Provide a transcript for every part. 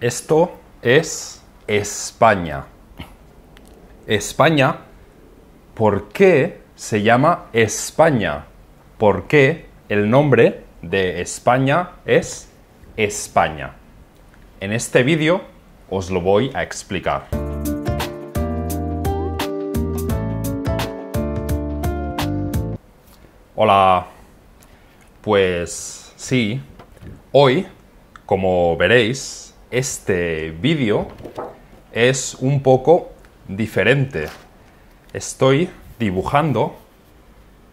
Esto es España. España, ¿por qué se llama España? ¿Por qué el nombre de España es España? En este vídeo os lo voy a explicar. Hola. Pues sí, hoy, como veréis, este vídeo es un poco diferente. Estoy dibujando,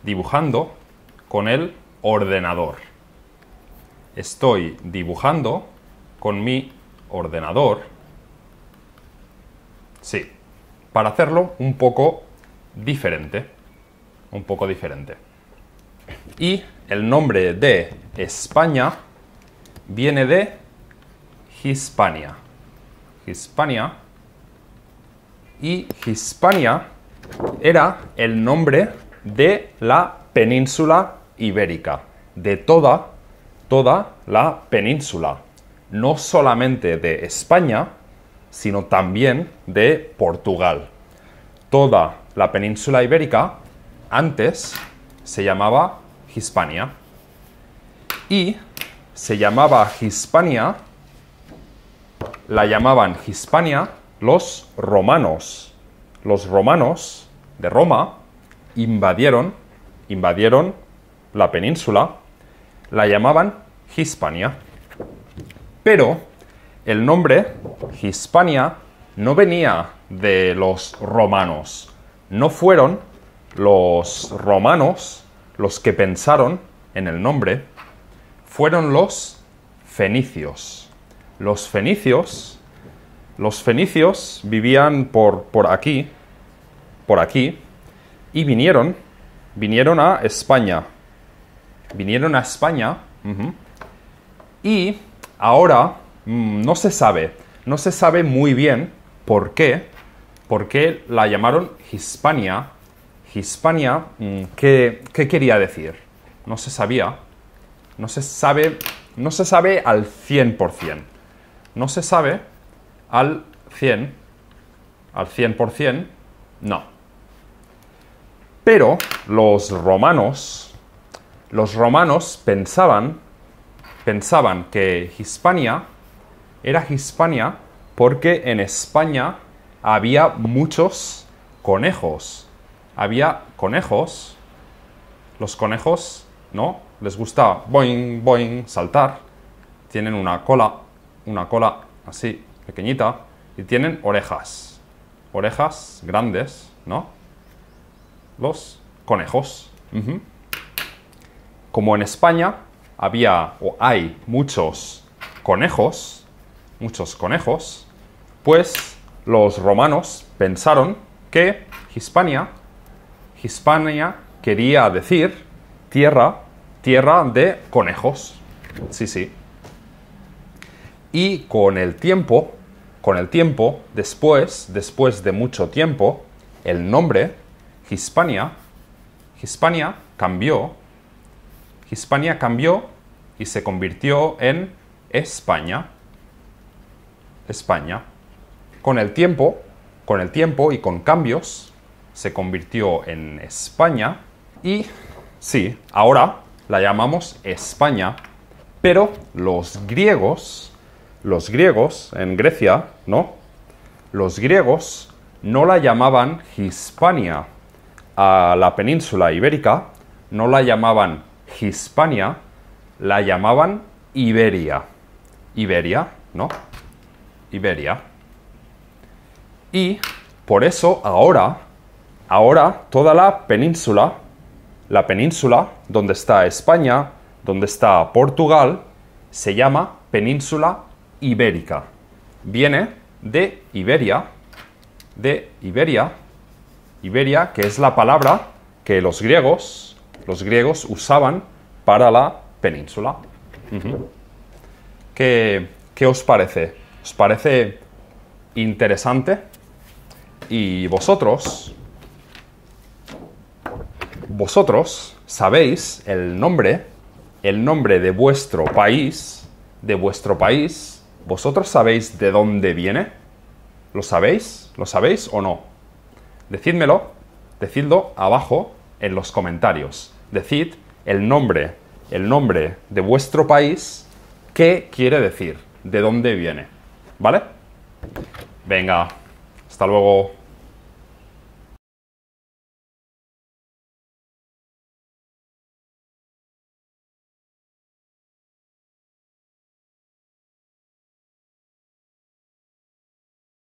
dibujando con el ordenador. Estoy dibujando con mi ordenador. Sí, para hacerlo un poco diferente. Un poco diferente. Y el nombre de España viene de Hispania. Hispania. Y Hispania era el nombre de la península ibérica, de toda, toda la península. No solamente de España, sino también de Portugal. Toda la península ibérica antes se llamaba Hispania. Y se llamaba Hispania, la llamaban Hispania los romanos. Los romanos de Roma invadieron, invadieron la península, la llamaban Hispania. Pero el nombre Hispania no venía de los romanos. No fueron los romanos los que pensaron en el nombre fueron los fenicios. Los fenicios, los fenicios vivían por, por aquí, por aquí, y vinieron, vinieron a España. Vinieron a España y ahora mm, no se sabe, no se sabe muy bien por qué, por qué la llamaron Hispania Hispania, mm, ¿qué, quería decir? No se sabía. No se sabe, no se sabe al 100%. No se sabe al 100, al 100%, no. Pero los romanos, los romanos pensaban, pensaban que Hispania era Hispania porque en España había muchos conejos había conejos. Los conejos, ¿no? Les gusta boing, boing, saltar. Tienen una cola, una cola así, pequeñita, y tienen orejas. Orejas grandes, ¿no? Los conejos. Como en España había o hay muchos conejos, muchos conejos, pues los romanos pensaron que Hispania Hispania quería decir tierra, tierra de conejos. Sí, sí. Y con el tiempo, con el tiempo, después, después de mucho tiempo, el nombre Hispania, Hispania cambió, Hispania cambió y se convirtió en España. España. Con el tiempo, con el tiempo y con cambios, se convirtió en España y sí, ahora la llamamos España, pero los griegos, los griegos en Grecia, ¿no? Los griegos no la llamaban Hispania a la península ibérica, no la llamaban Hispania, la llamaban Iberia. Iberia, ¿no? Iberia. Y por eso ahora Ahora toda la península, la península donde está España, donde está Portugal, se llama península ibérica. Viene de Iberia, de Iberia, Iberia, que es la palabra que los griegos, los griegos usaban para la península. ¿Qué, ¿Qué os parece? ¿Os parece interesante? Y vosotros, vosotros sabéis el nombre, el nombre de vuestro país, de vuestro país, ¿Vosotros sabéis de dónde viene? ¿Lo sabéis? ¿Lo sabéis o no? Decídmelo, decidlo abajo en los comentarios. Decid el nombre, el nombre de vuestro país, qué quiere decir, de dónde viene. ¿Vale? Venga, hasta luego.